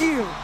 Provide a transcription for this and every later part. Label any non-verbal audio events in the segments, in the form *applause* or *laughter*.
You.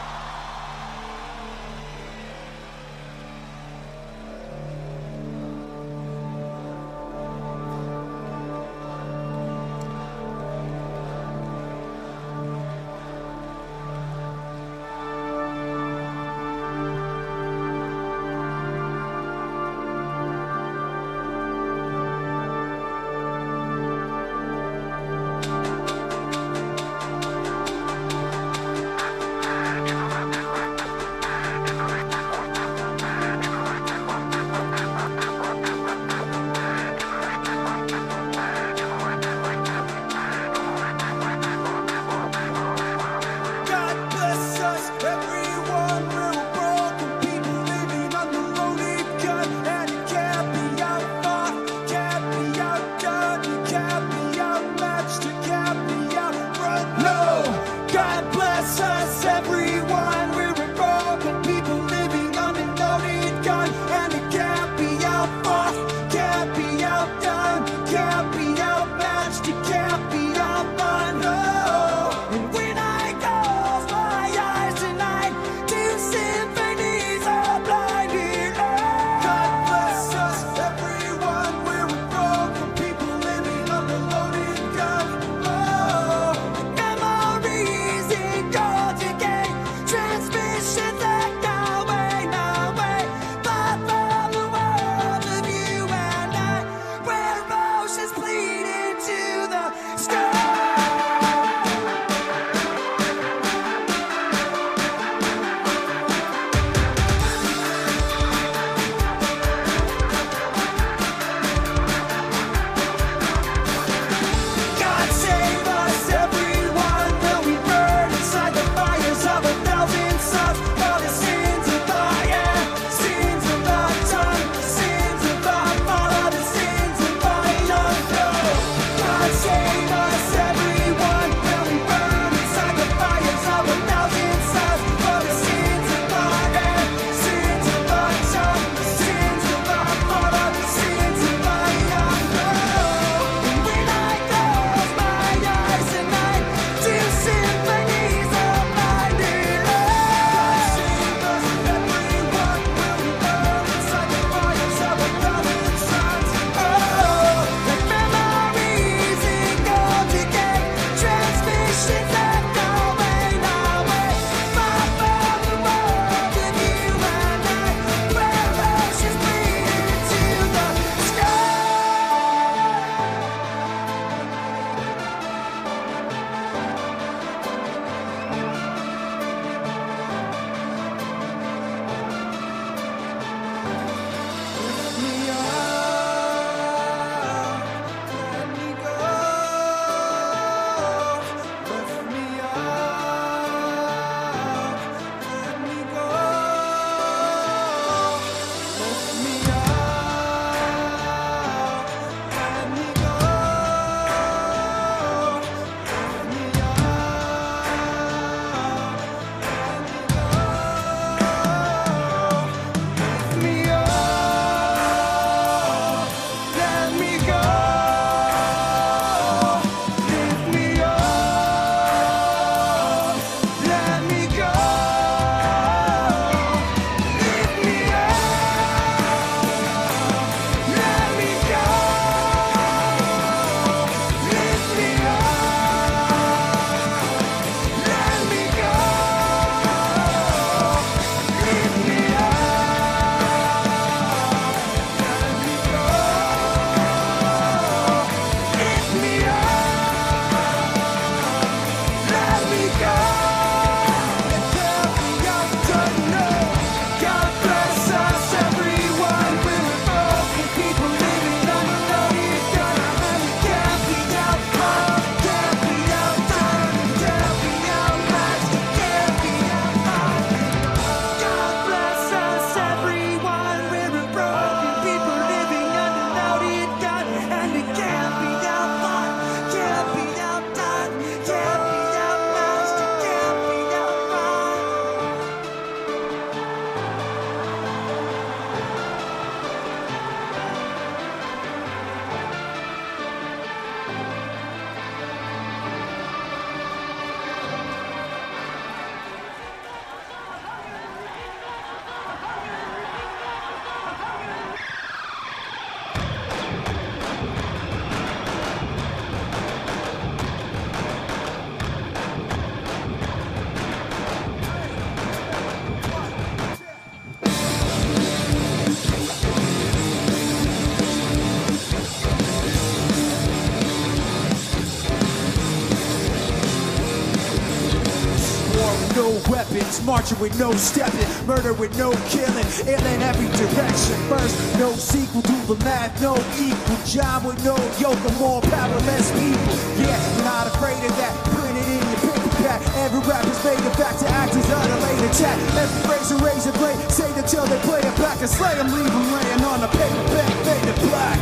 Marching with no stepping, murder with no killing, ill in every direction. First, no sequel to the math, no equal job with no yoke of more powerless people. Yeah, not afraid of that. Print it in your paperback. Every rapper's made it back to actors on a late attack. Every razor, razor blade, say it till they play it back and slay them, leave them laying on the paperback, faded black.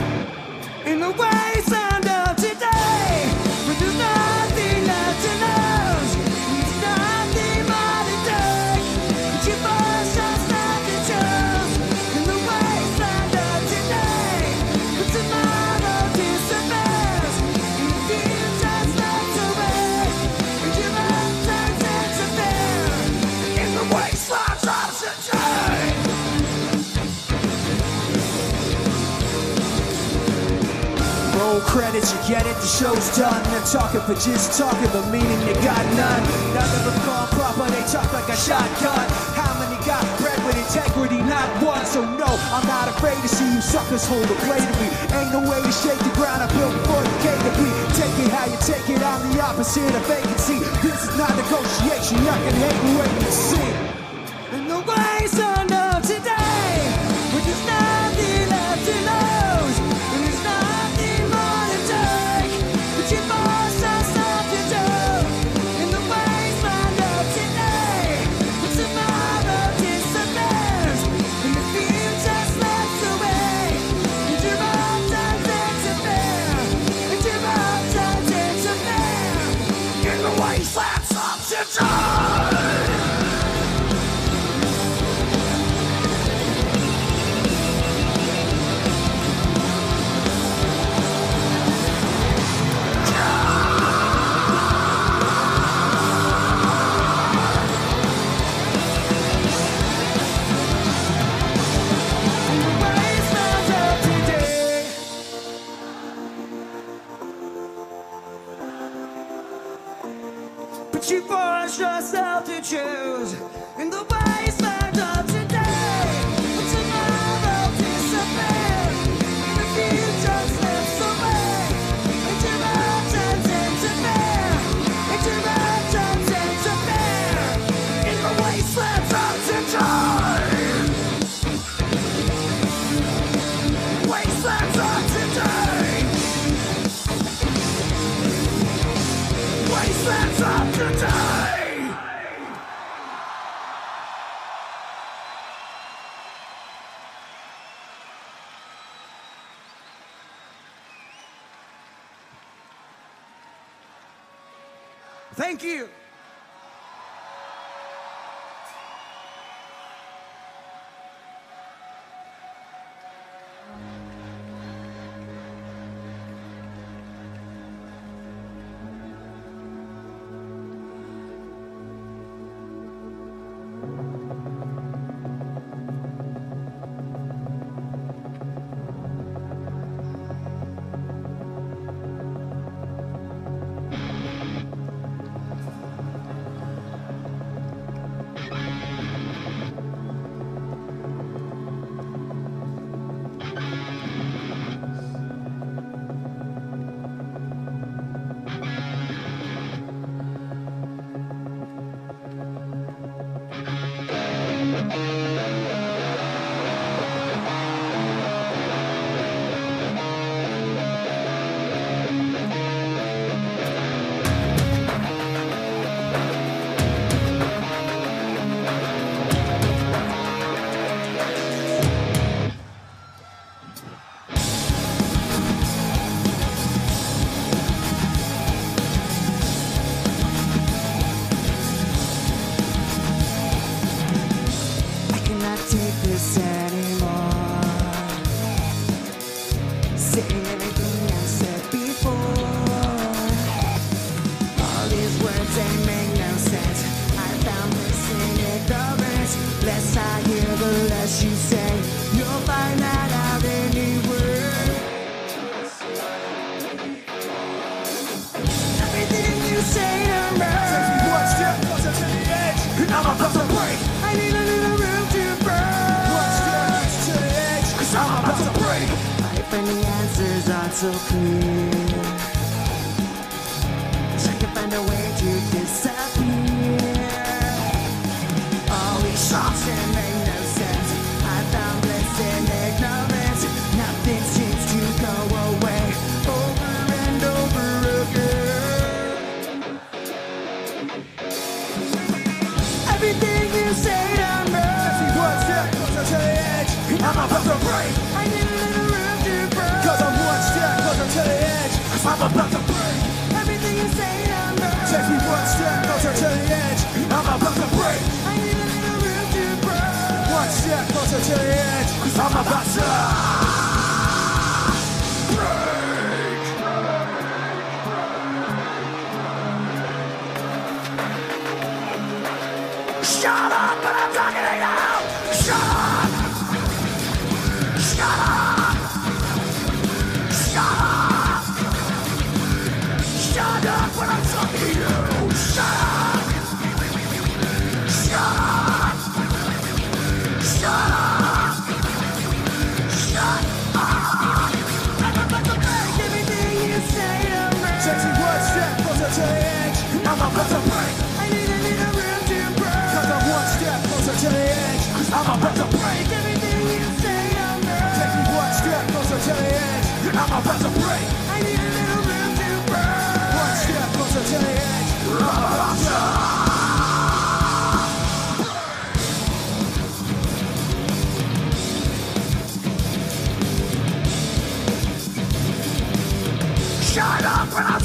In the wasteland of today, show's done. They're talking for just talking, the meaning you got none. None of them call proper, they talk like a shotgun. How many got bread with integrity? Not one. So no, I'm not afraid to see you suckers hold a blade to me. Ain't no way to shake the ground I built before the came to be. Take it how you take it, I'm the opposite of vacancy. This is not negotiation, I can hate and wait and see.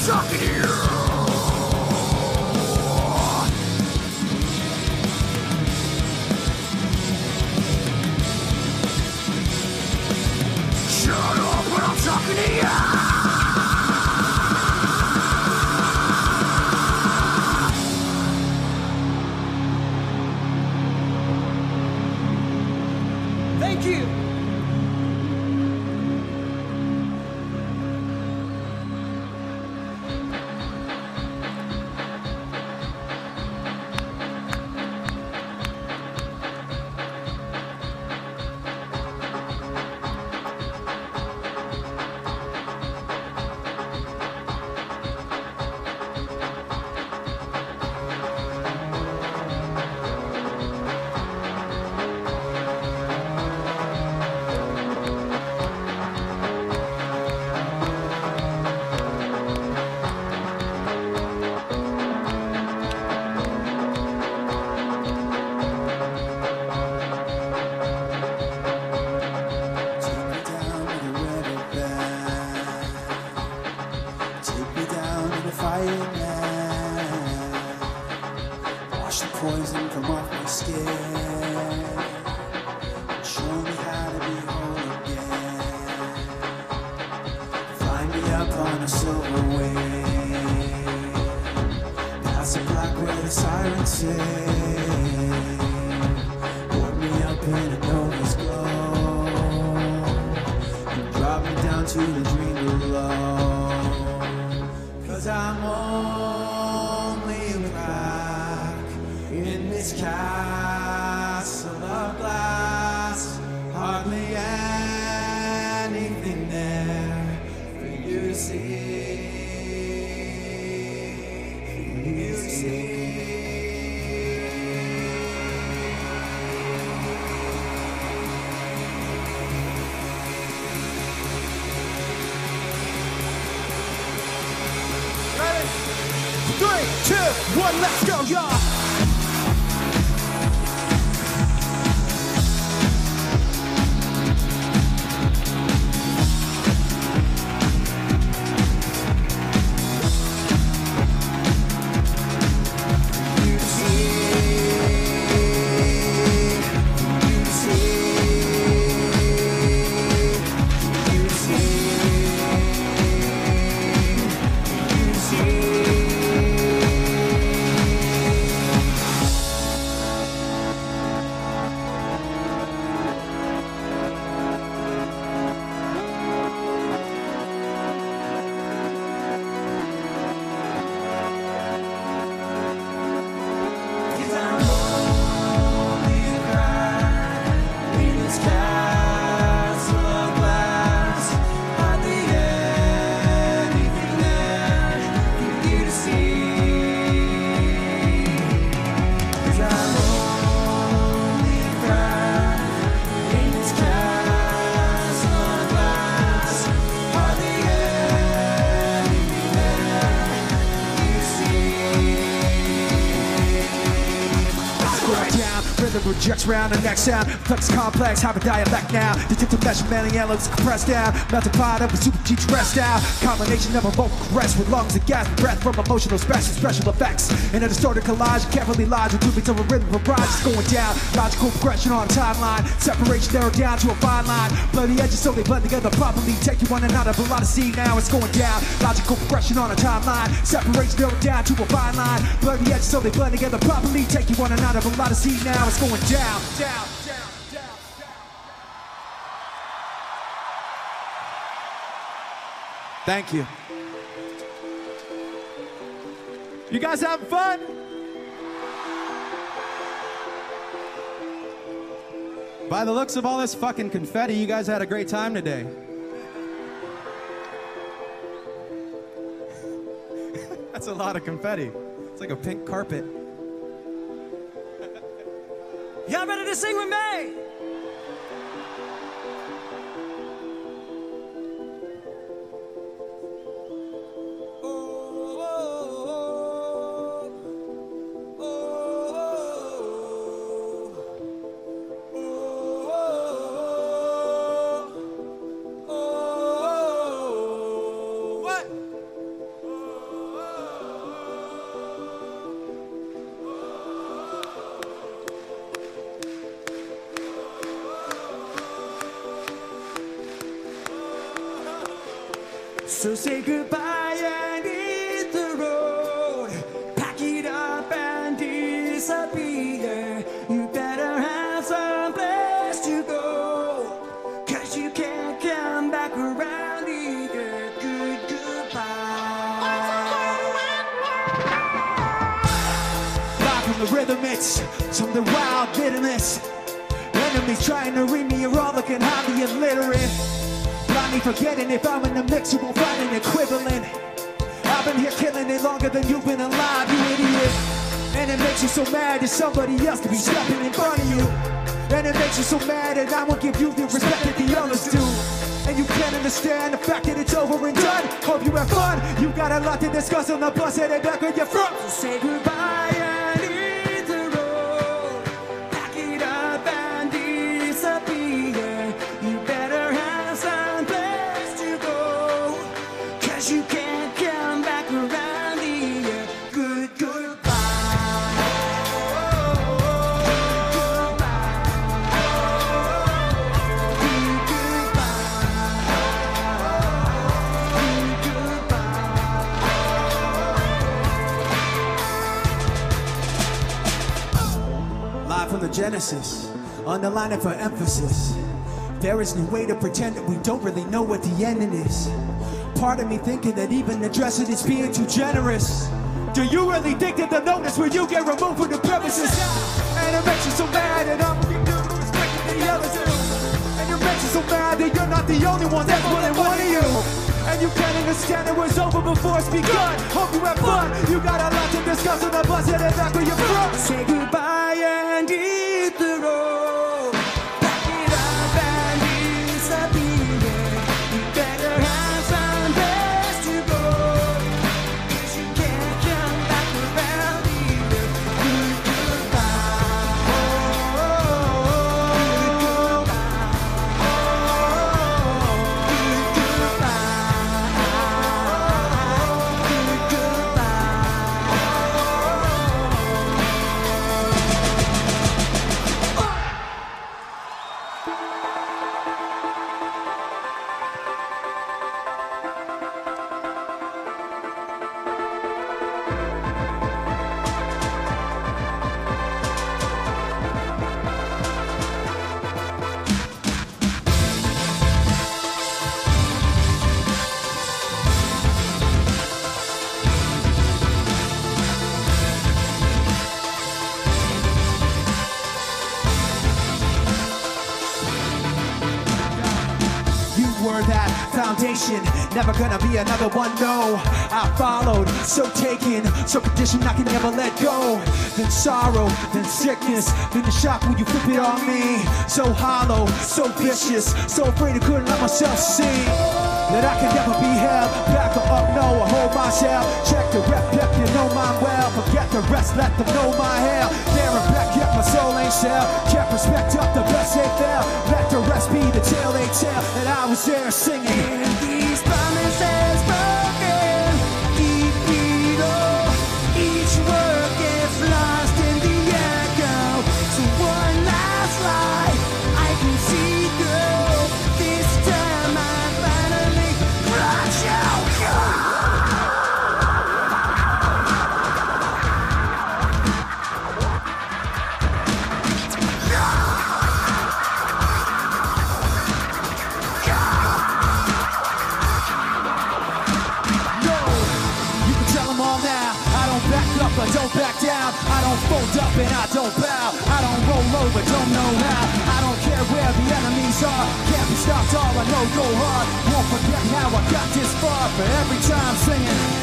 Up when Rejects round the next sound. Flex complex, have a dialect now. Detective measure, man, yellows compressed down. Melted up with super G stressed out. Combination of a vocal rest with lungs and gas breath from emotional special special effects. In a distorted collage, carefully lodged with two beats of a rhythm of rhymes just going down. Logical progression on a timeline. Separation narrowed down to a fine line. The edges so they blend together properly. Take you one and out of a lot of sea now it's going down. Logical progression on a timeline. Separation narrowed down to a fine line. Blur the edges so they blend together properly. Take you one and out of a lot of sea now it's going down. Down, down, down, down. Thank you. You guys having fun? By the looks of all this fucking confetti, you guys had a great time today. *laughs* That's a lot of confetti. It's like a pink carpet. Y'all ready to sing with me? Say goodbye and hit the road. Pack it up and disappear. You better have some place to go. Cause you can't come back around here. Good goodbye. Live from the rhythm, it's something wild, bitterness. Enemies trying to read me, you're all looking highly illiterate. Forgetting if I'm in the mix, you won't find an equivalent. I've been here killing it longer than you've been alive, you idiot. And it makes you so mad that somebody else could be stepping in front of you. And it makes you so mad that I won't give you the respect that the others do. And you can't understand the fact that it's over and done. Hope you have fun. You got a lot to discuss on the bus headed back where you're from. So say goodbye and Genesis, underlining for emphasis. There is no way to pretend that we don't really know what the ending is. Part of me thinking that even addressing is being too generous. Do you really think that the notice where you get removed from the premises? And it makes you so mad that I'm gonna do respect the others. And it makes you so mad that you're not the only one that's willing one of you. And you can't understand it was over before it's begun. Hope you have fun. You got a lot to discuss on the bus headed back where you're from. Say goodbye never gonna be another one, no. I followed, so taken, so conditioned I can never let go. Then sorrow, then sickness, then the shock when you flip it on me. So hollow, so vicious, so afraid I couldn't let myself see. That I can never be held, back or up, no, I hold myself. Check the rep, yep, you know mine well. Forget the rest, let them know my hell. There and back, yep, my soul ain't shell. Can't respect up the best they fell. Let the rest be the tale they tell. And I was there singing. go hard. Won't forget how I got this far. For every time singing.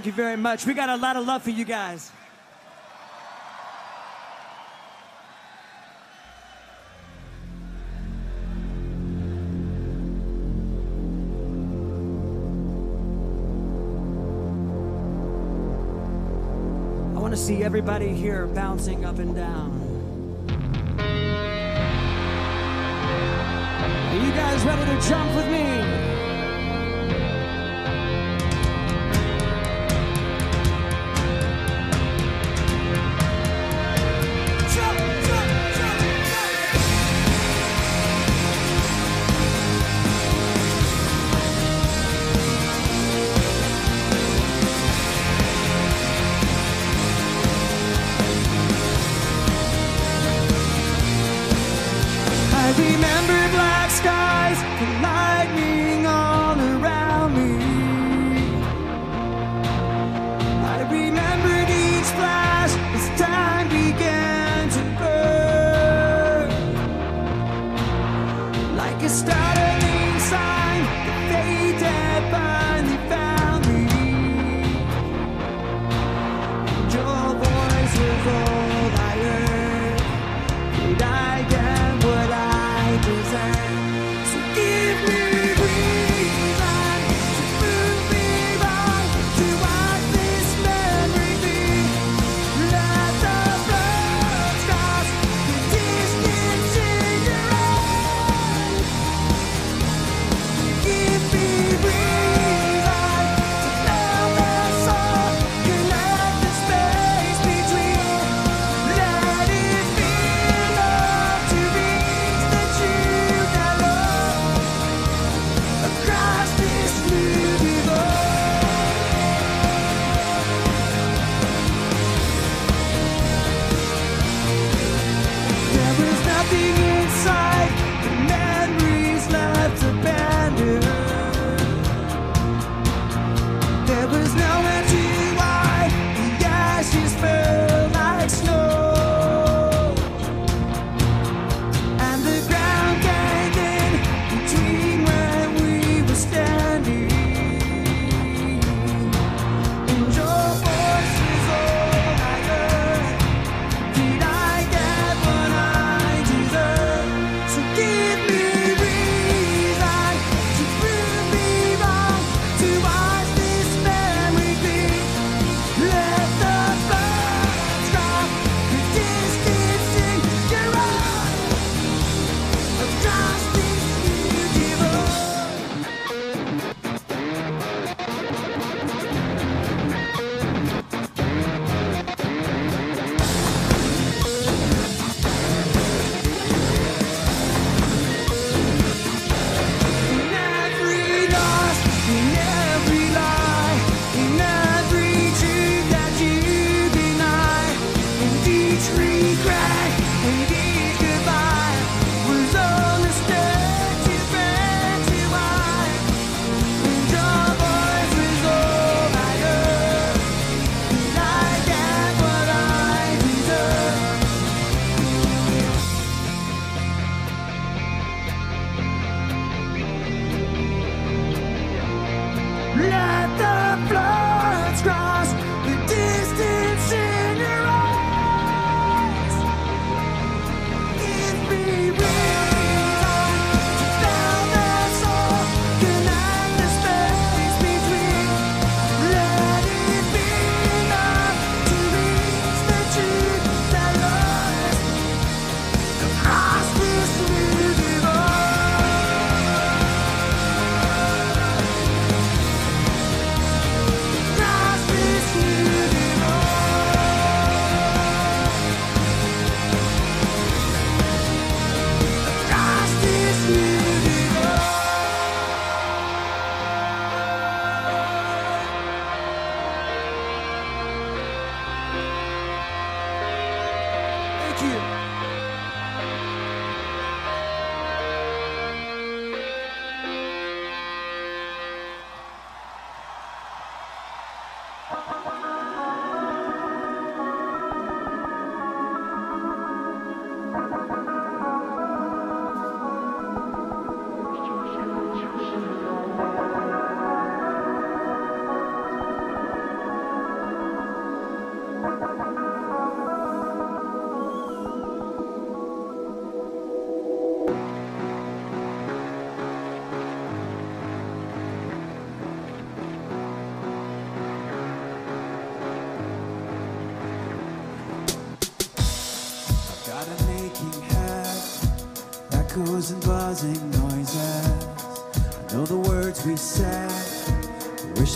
Thank you very much. We got a lot of love for you guys. I want to see everybody here bouncing up and down. Are you guys ready to jump with me?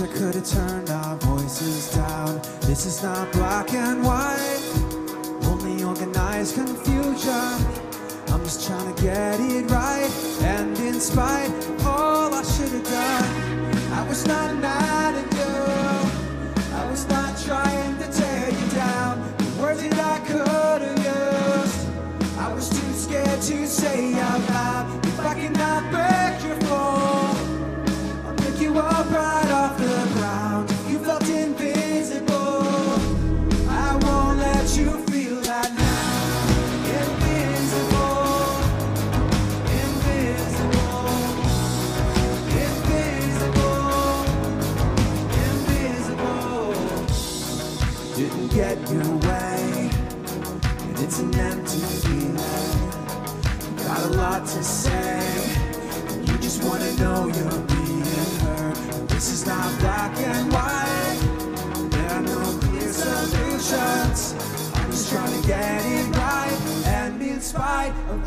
Wish I could have turned our voices down. This is not black and white, only organized confusion. I'm just trying to get it right, and in spite of all I should have done, I was not mad at you. I was not trying to tear you down. The words that I could have used, I was too scared to say out loud.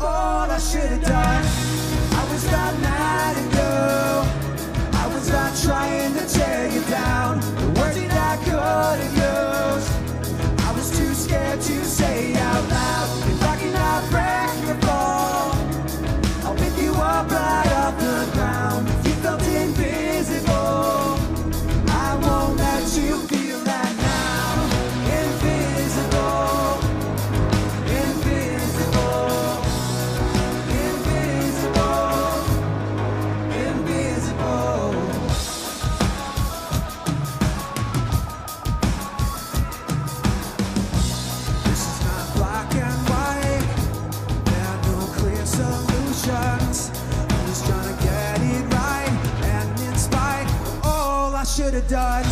All I should have done, done,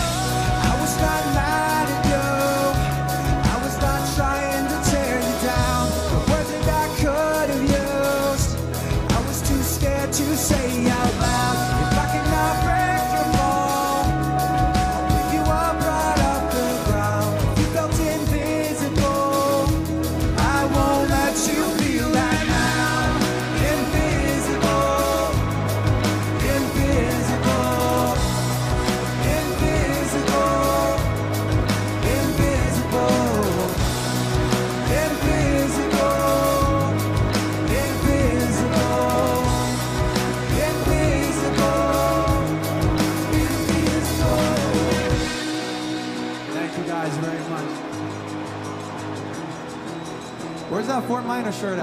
Shirt?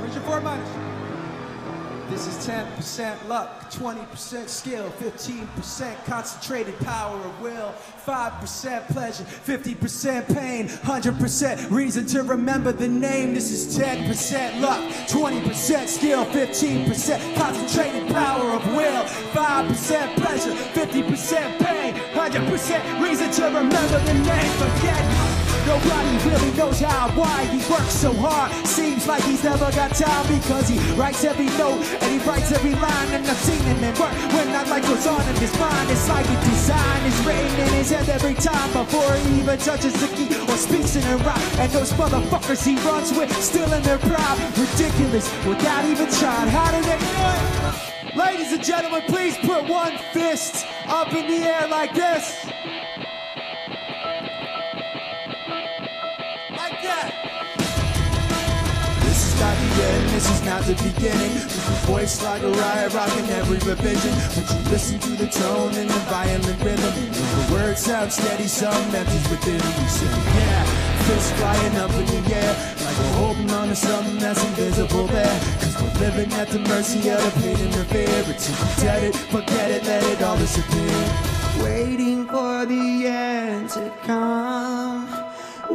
Where's your Fort Minor? This is 10% luck, 20% skill, 15% concentrated power of will, 5% pleasure, 50% pain, 100% reason to remember the name. This is 10% luck, 20% skill, 15% concentrated power of will, 5% pleasure, 50% pain, 100% reason to remember the name. Forget Nobody really knows how why he works so hard. Seems like he's never got time because he writes every note and he writes every line. And I've seen him at work when that light goes on in his mind. It's like a design is written in his head every time before he even touches the key or speaks in a rhyme. And those motherfuckers he runs with still in their prime. Ridiculous without even trying. How do they do it? Ladies and gentlemen, please put one fist up in the air like this. not the beginning. With a voice like a riot, rocking every revision. But you listen to the tone and the violent rhythm. The words sound steady, some empties within you. say, yeah, Fists flying up in the air, like we're holding on to something that's invisible there. Cause we're living at the mercy of the pain and the fear. But you forget it, forget it, let it all disappear. Waiting for the end to come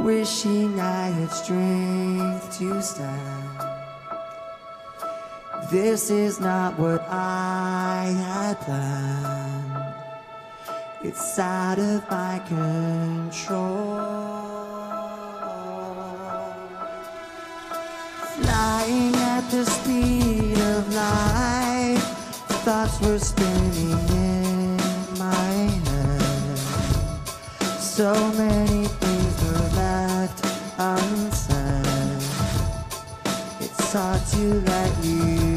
wishing I had strength to stand. This is not what I had planned. It's out of my control. Flying at the speed of light, thoughts were spinning in my head. So many things were left unsaid. It's hard to let you.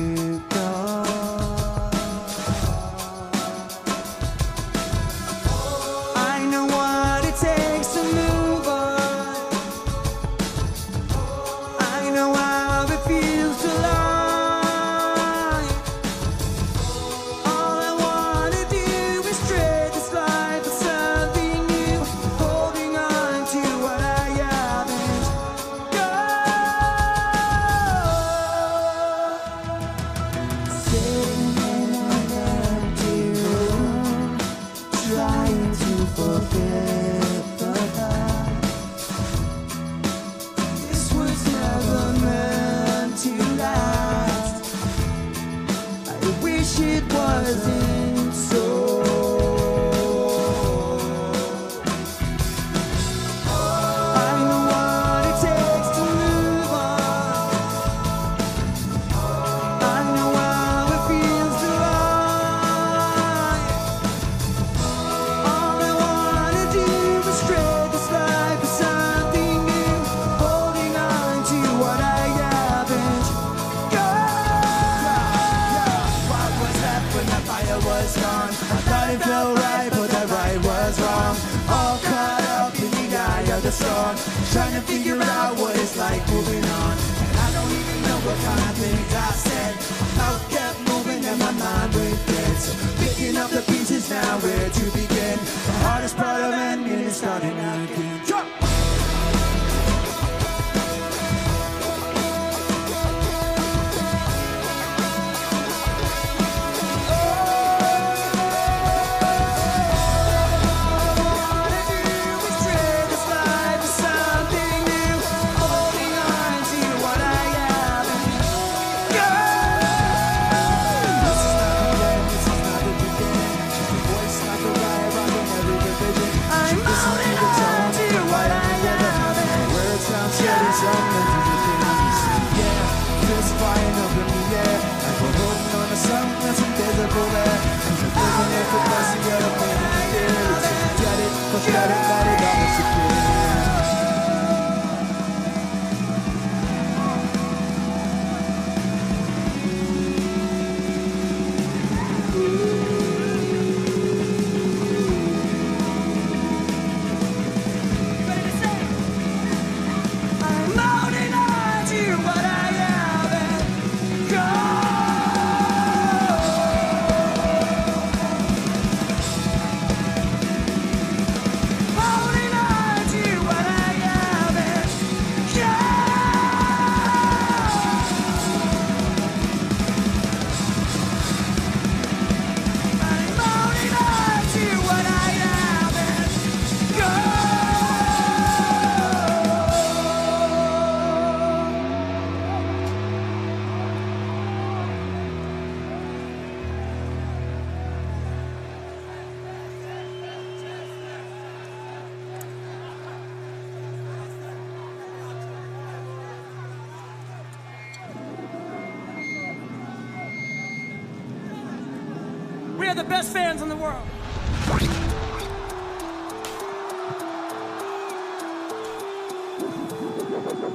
quero.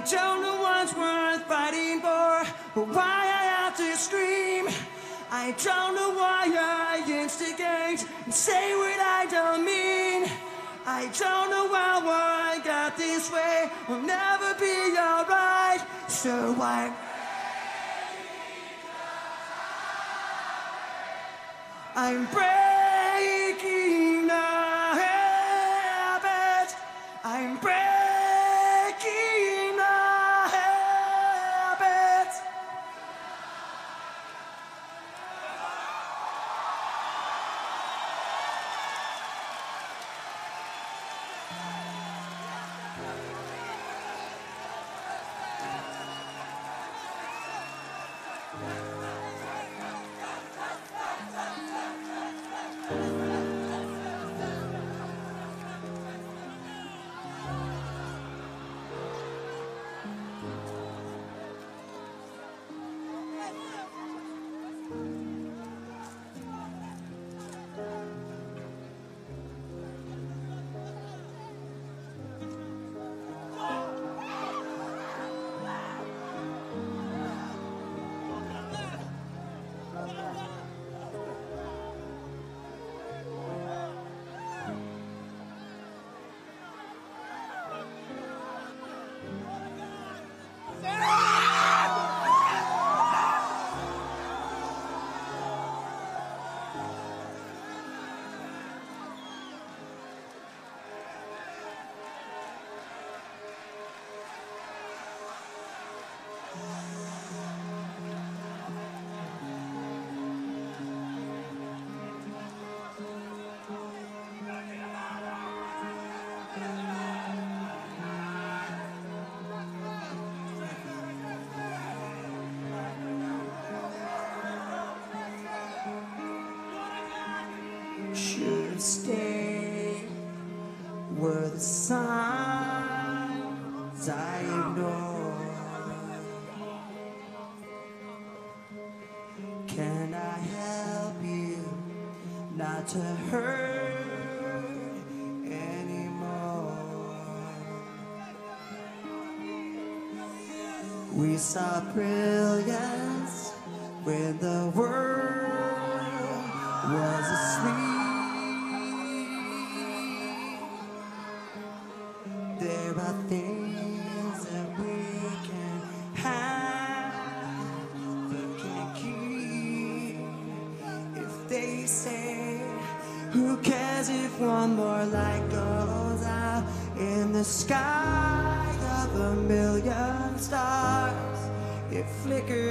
I don't know what's worth fighting for, or why I have to scream. I don't know why I instigate and say what I don't mean. I don't know how I got this way, I'll never be alright, so I. I'm brave. our brilliance when the world was asleep. flicker.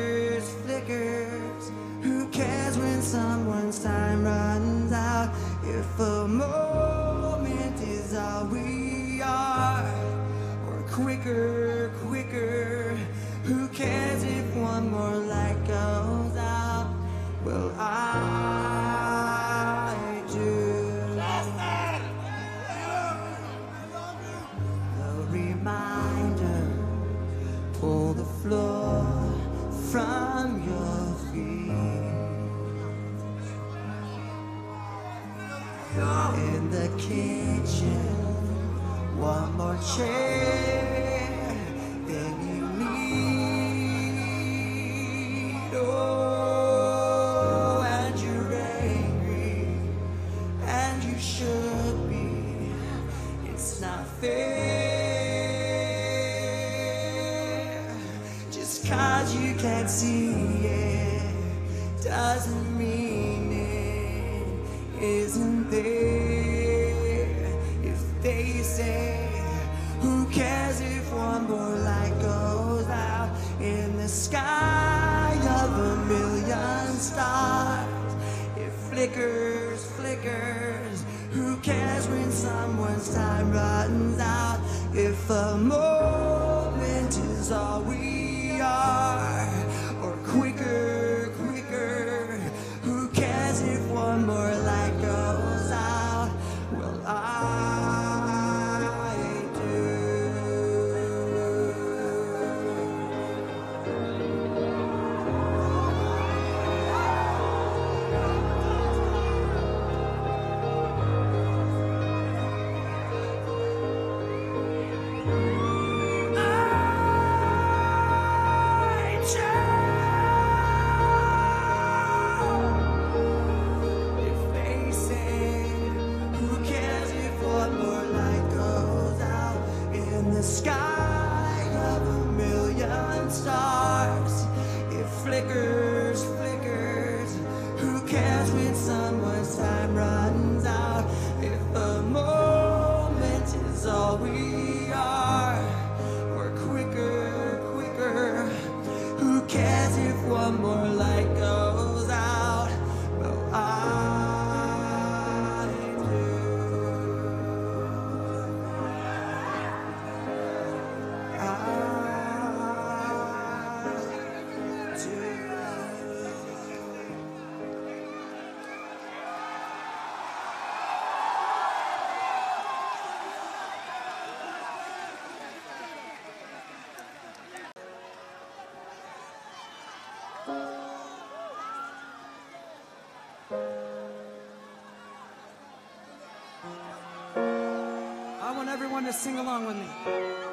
want to sing along with me.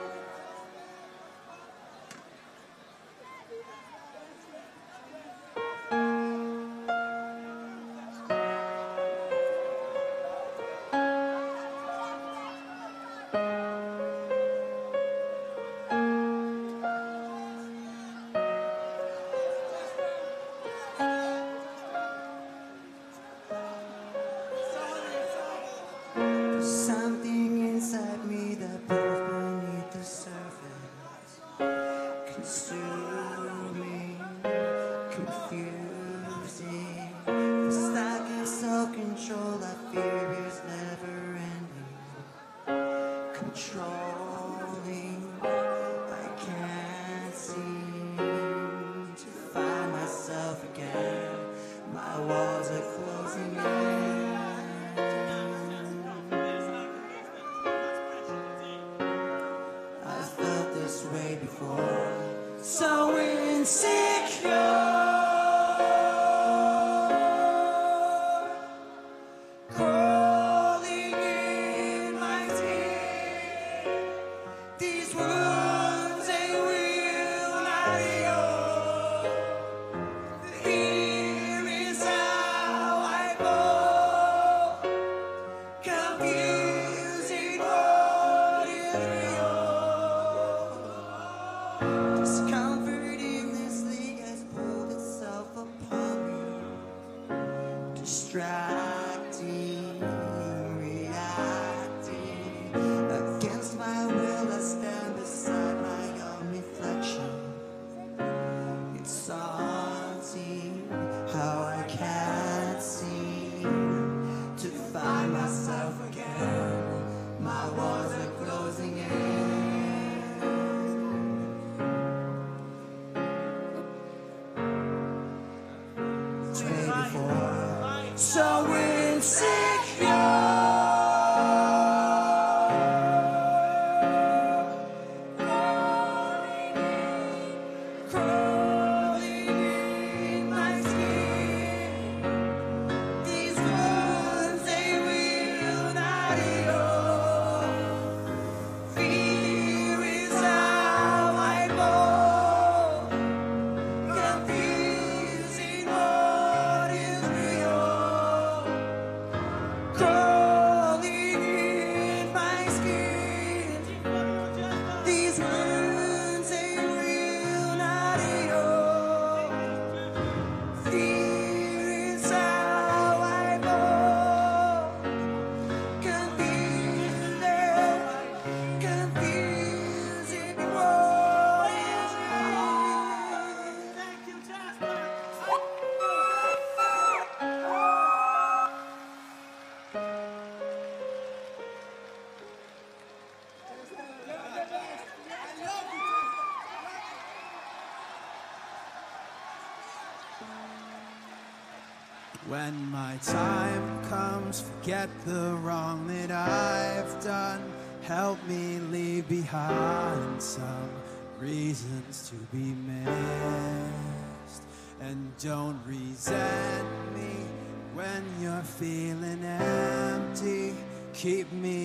When my time comes, forget the wrong that I've done. Help me leave behind some reasons to be missed. And don't resent me when you're feeling empty. Keep me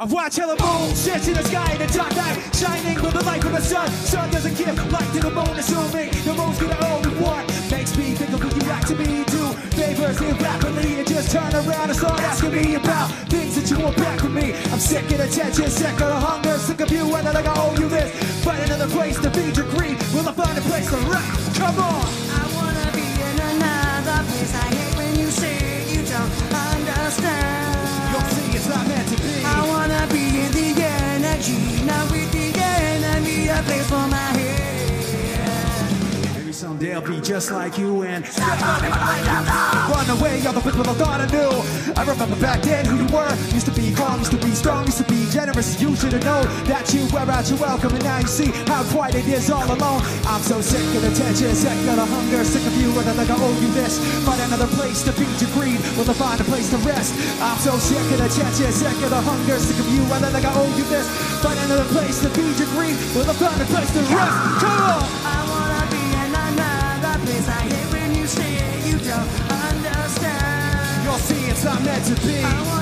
I've watched hella moon sets in the sky in the dark night, shining with the light from the sun. Sun doesn't give light to the moon, assuming the moon's gonna only one. Makes me think of what you act to me, do favors rapidly and just turn around and start asking me about things that you want back from me. I'm sick of attention, sick of the hunger, sick of you, and I think I owe you this. Find another place to feed your greed. Will I find a place to rest? Come on. I wanna be in another place. I hate when you say you don't understand. I wanna be in the energy, not with the enemy. A place for I'll be just like you and run away all the people I thought I knew. I remember back then who you were. Used to be calm, used to be strong, used to be generous. You should have known that you were out your welcome, and now you see how quiet it is all alone. I'm so sick of the tension, sick of the hunger, sick of you, I think I owe you this. Find another place to feed your greed. Will I find a place to rest? I'm so sick of the tension, sick of the hunger, sick of you, I think I owe you this. Find another place to feed your greed. Will I find a place to rest? Come on. Not meant to be.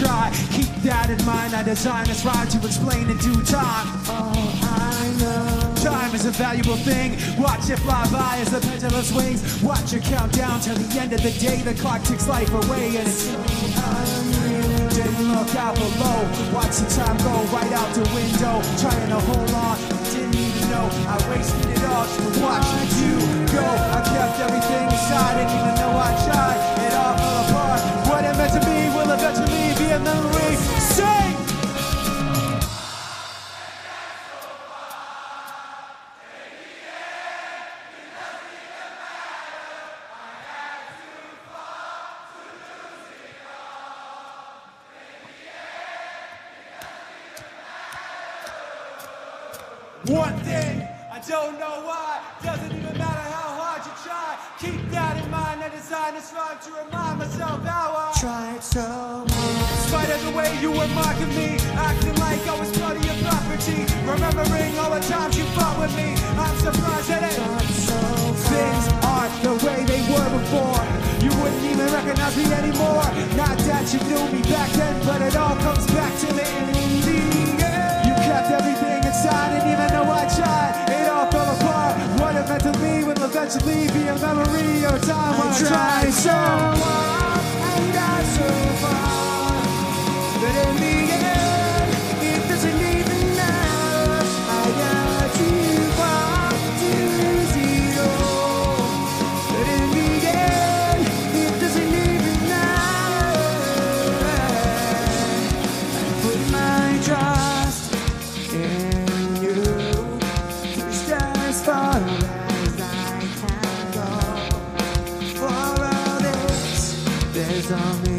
Try. Keep that in mind. I designed this rhyme to explain in due time. all I know. Time is a valuable thing. Watch it fly by as the pendulum swings. Watch it count down till the end of the day. The clock ticks life away and it's Didn't look out below. Watch the time go right out the window. Trying to hold on. Didn't even know I wasted it all just watch you go. I kept everything inside. Didn't even know I tried. One thing, I don't know why. Doesn't even matter how hard you try. Keep that in mind. I designed this rhyme to remind myself how I Tried so In spite of the way you were mocking me, acting like I was part of your property. Remembering all the times you fought with me, I'm surprised that it things aren't the way they were before. You wouldn't even recognize me anymore. Not that you knew me back then, but it all comes back to me Meant to me will eventually be a memory of a time when I tried so hard and got so far. But in the there's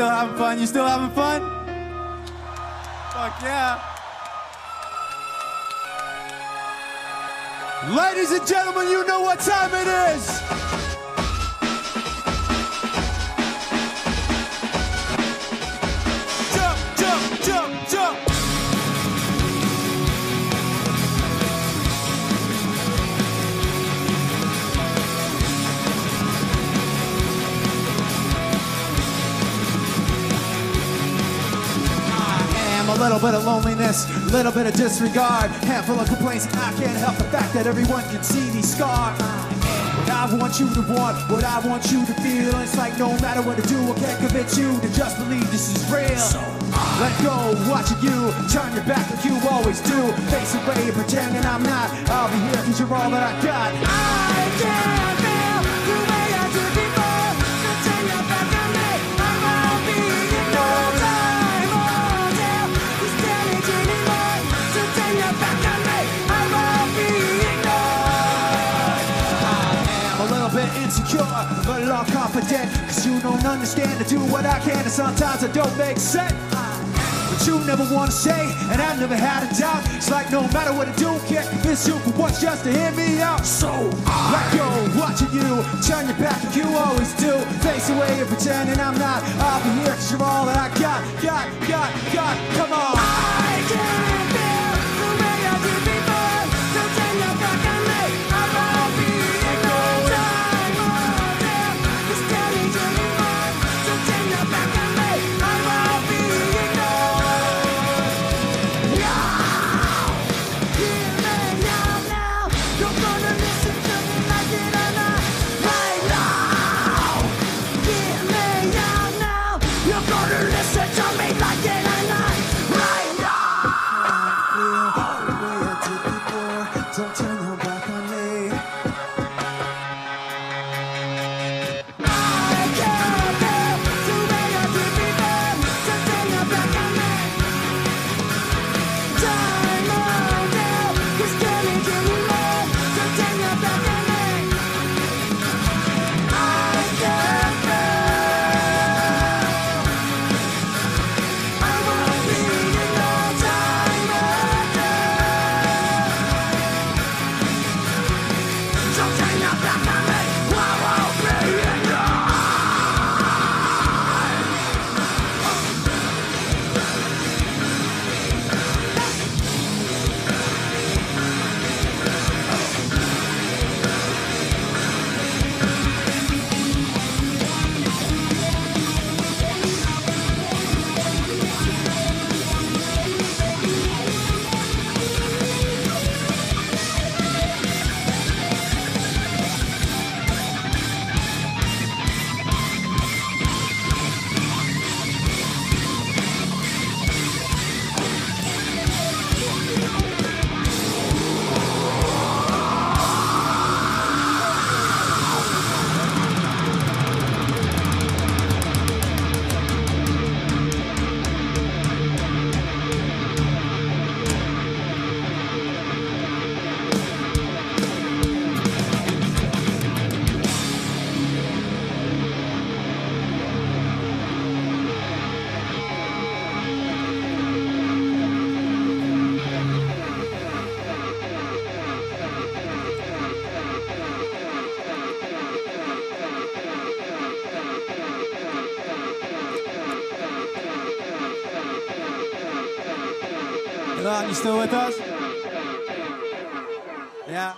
still having fun. You still having fun? Fuck yeah. Ladies and gentlemen, you know what time it is. Bit of loneliness, a little bit of disregard, handful of complaints. I can't help the fact that everyone can see these scars. What I want you to want, what I want you to feel. It's like no matter what I do, I can't convince you to just believe this is real. So Let go, watching you turn your back like you always do. Face away, pretending I'm not. I'll be here cause you're all that I got. I can't but a lot confident. Cause you don't understand to do what I can, and sometimes it don't make sense. But you never wanna say, and I've never had a doubt. It's like no matter what I do, can't convince you for once just to hear me out. So I let go, watching you turn your back like you always do. Face away and pretending I'm not. I'll be here 'cause you're all that I got, got, got, got. Come on. I can't you still with us? Yeah.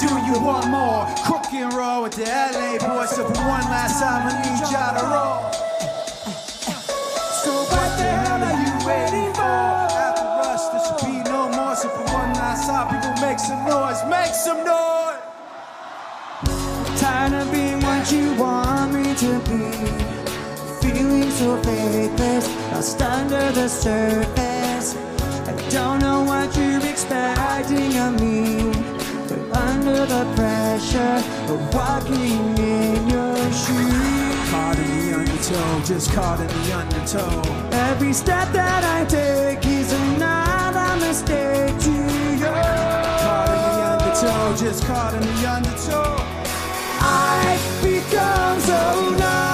Do you want more? Cook and roll with the LA boys. So for one last time, I need y'all to roll. So what the hell are you waiting for? After rush, there should be no more. So for one last time, people make some noise. Make some noise. Tired of being what you want me to be. Feeling so faithless, lost under the surface. I don't know what you're expecting of me. But under the pressure of walking in your shoes. Caught in the undertow, just caught in the undertow. Every step that I take is another mistake to you. Caught in the undertow, just caught in the undertow. I've become so numb,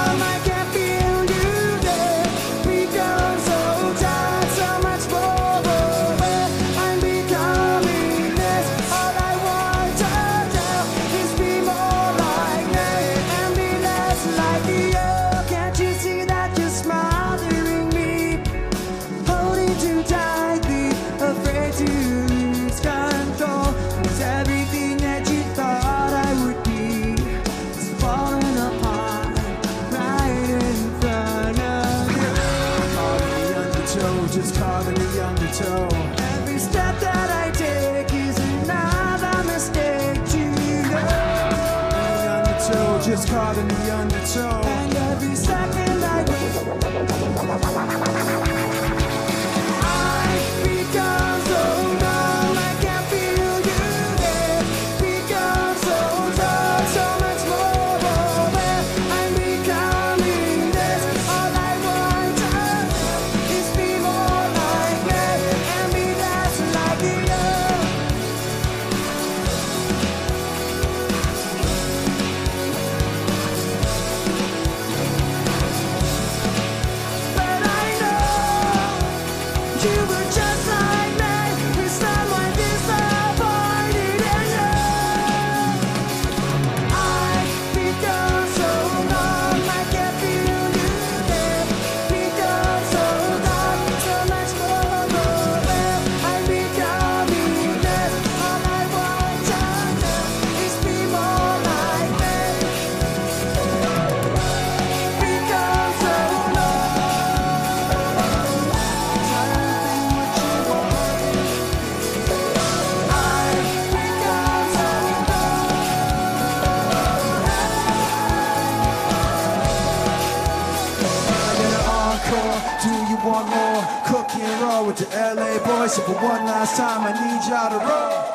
last time, I need y'all to roll. *laughs*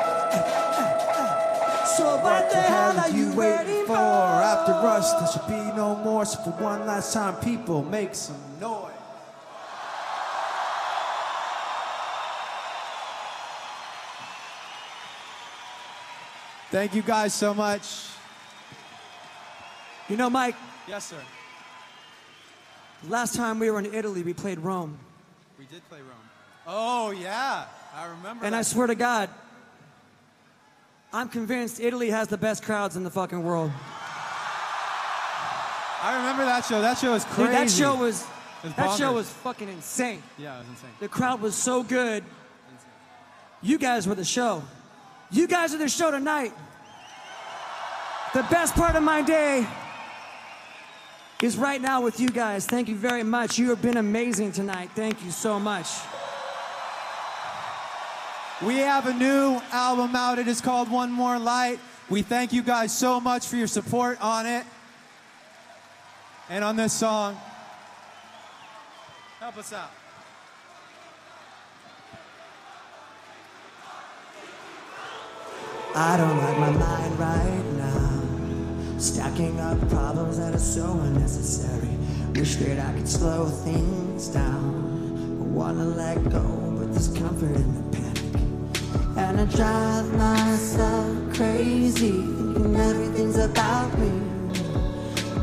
So what the hell are you waiting for? After us, there should be no more. So for one last time, people, make some noise. Thank you guys so much. You know, Mike, Yes, sir. last time we were in Italy, we played Rome. We did play Rome. Oh, yeah. I remember. And I swear to God, I'm convinced Italy has the best crowds in the fucking world. I remember that show. That show was crazy. Dude, that show was was that show was fucking insane. Yeah, it was insane. The crowd was so good. Insane. You guys were the show. You guys are the show tonight. The best part of my day is right now with you guys. Thank you very much. You have been amazing tonight. Thank you so much. We have a new album out. It is called One More Light. We thank you guys so much for your support on it and on this song. Help us out. I don't like my mind right now. Stacking up problems that are so unnecessary. Wish that I could slow things down. I wanna let go, but there's comfort in the panic. And I drive myself crazy, thinking everything's about me.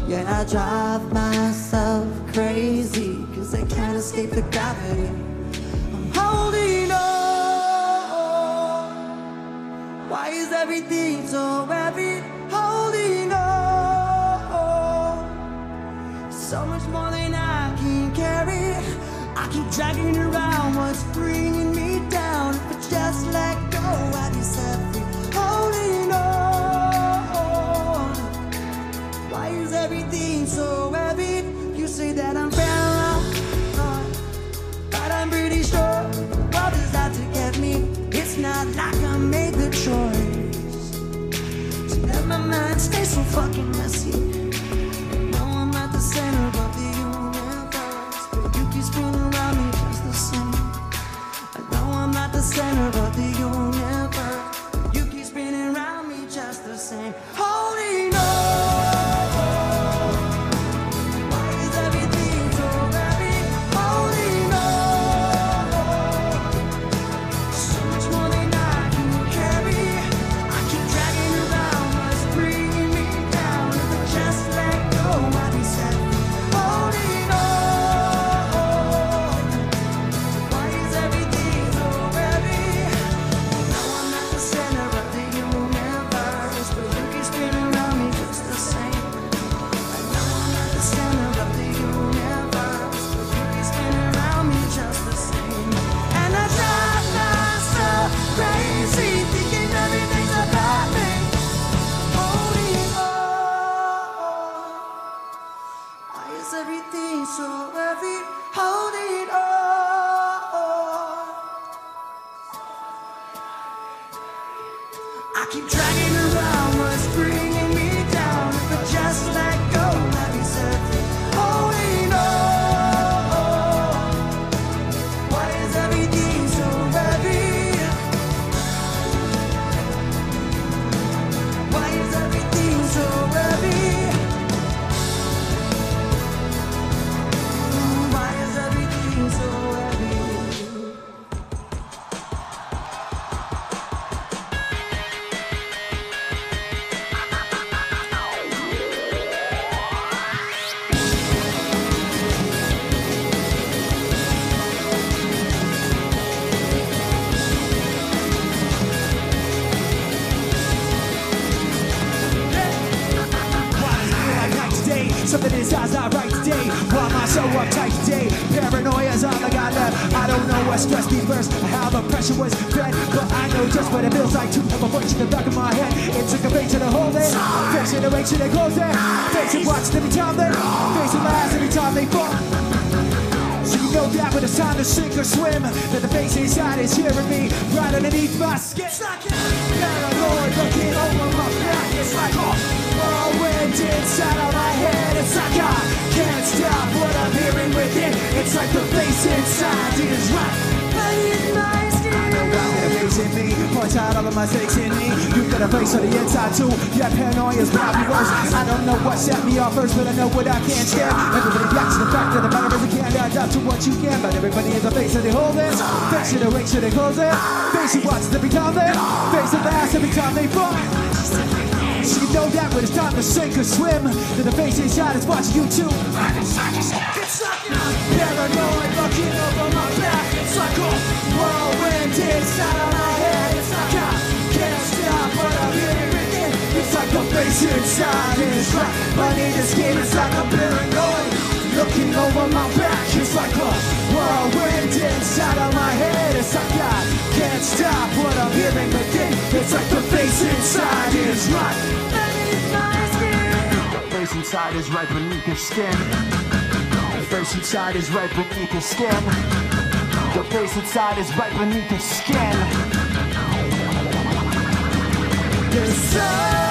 Yeah, I drive myself crazy, cause I can't escape the gravity. I'm holding on. Why is everything so heavy? Holding on. So much more than I can carry. I keep dragging around what's bringing me just let go, I'd be set. Holding on. Why is everything so heavy? You say that I'm paranoid, but I'm pretty sure world is out to get me. It's not like I made the choice to let my mind stay so fucking messy. The center of the universe, you keep spinning around me just the same. Inside of my head. Like I can't stop what I'm hearing within. It's like the face inside is right beneath my skin. The face inside is right beneath your skin. The face inside is right beneath your skin. The face inside is right beneath your skin. The sun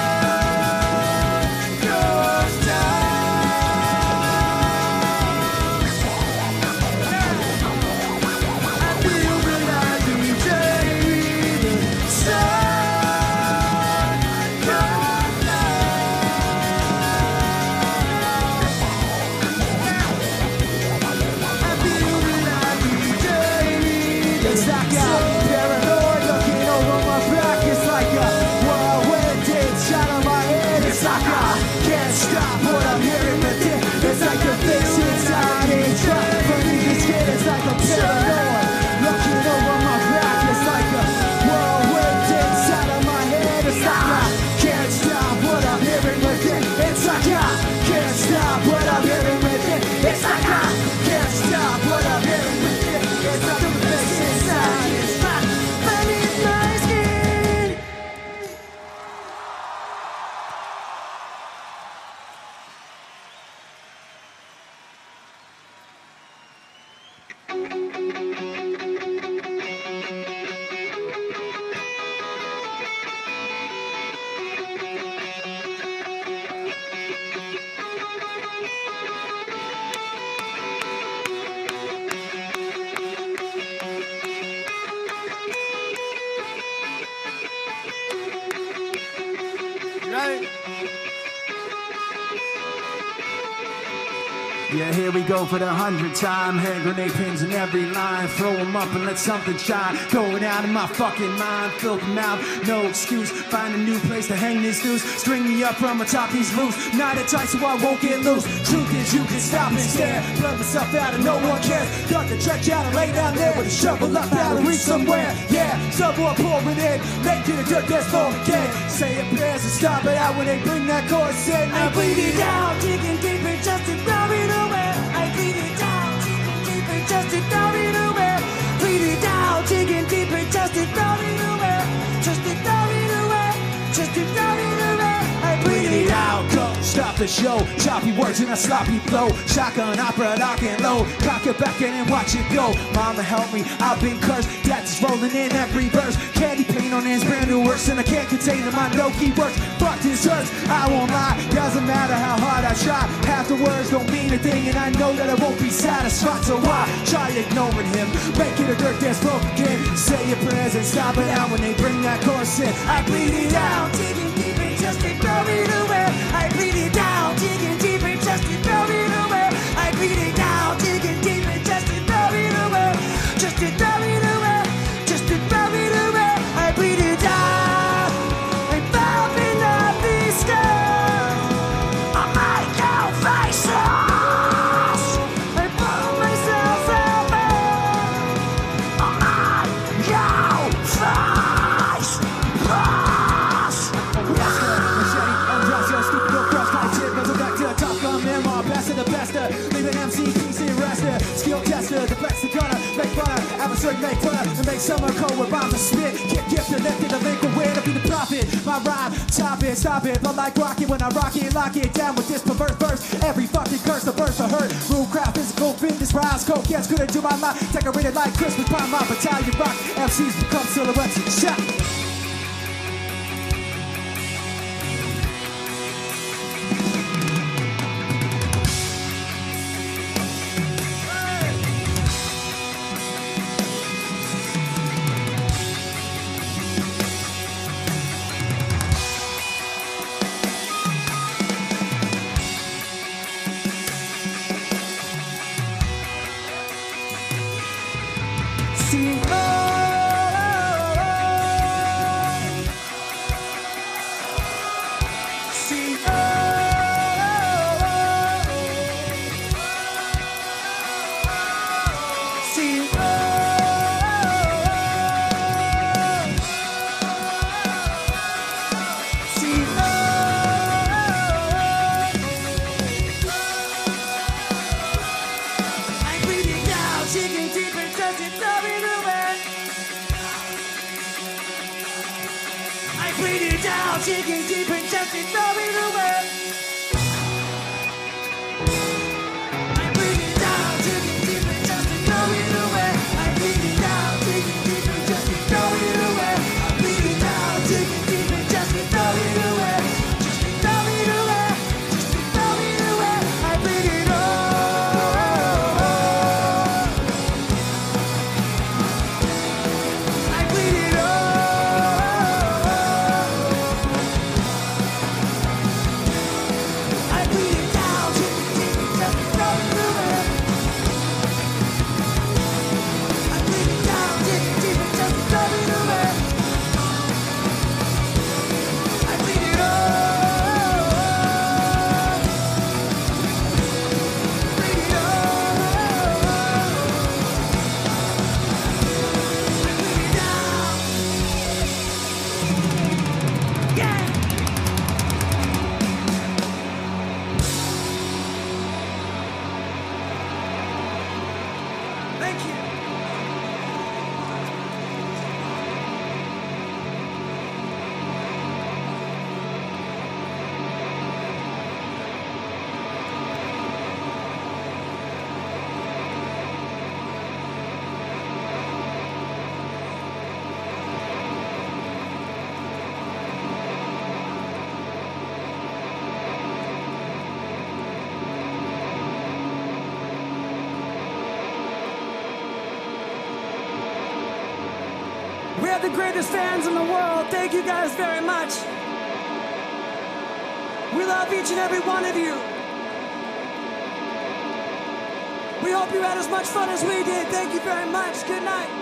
for the hundredth time. Hand grenade pins in every line. Throw 'em up and let something shine. Going out of my fucking mind. Fill them out, no excuse. Find a new place to hang this noose. String me up from atop these roofs. Not a tight so I won't get loose. Truth is, you can stop and stare. Blood myself out and no one cares. Got the trench out and lay down there with a shovel up out and reach somewhere. Yeah, someone pouring in. Make it a dirt dance floor again. Saying prayers and stop it out when they bring that chorus in. I bleed it down, digging deeper just it away. It down, digging deeper just to throw it away. Just to throw it away. Just it away. Bleed it out, go. Stop the show, choppy words in a sloppy flow. Shotgun opera, lock low. Cock it back in and watch it go. Mama help me, I've been cursed. Just rolling in every verse. Candy paint on his brand new works, and I can't contain him. I know he works. Fuck this hurts, I won't lie. Doesn't matter how hard I try. Half the words don't mean a thing, and I know that I won't be satisfied. So why try ignoring him? Make it a dirt floor again. Say your prayers and stop it out when they bring that chorus in. I bleed it out, just throw it away. I bleed it digging away. I bleed it digging away. Just make fun, and make summer cold with bombs and spit. Get gifted, lifted, the link away to be the prophet. My rhyme, top it, stop it, but like rocket when I rock it, lock it down with this perverse verse. Every fucking curse, the burst of hurt. Rule craft, physical, fitness, rise, coke, yes, good into my mind. Decorated like Christmas, prime my battalion rock. MCs become silhouettes and shot. greatest fans in the world. Thank you guys very much. We love each and every one of you. We hope you had as much fun as we did. Thank you very much. Good night.